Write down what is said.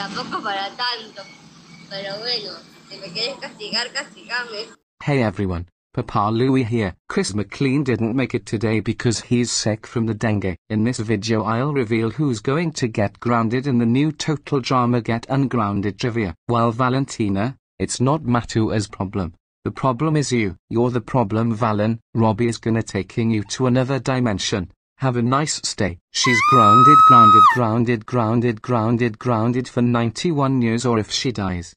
tampoco para tanto. Pero bueno, si me quieres castigar, castigame. Hey everyone, Papa Louie here. Chris McLean didn't make it today because he's sick from the dengue. In this video I'll reveal who's going to get grounded in the new Total Drama Get Ungrounded trivia. While Valentina, it's not Matua's problem. The problem is you. You're the problem Valen. Robbie is gonna taking you to another dimension. Have a nice stay. She's grounded, grounded, grounded, grounded, grounded, grounded for 91 years or if she dies.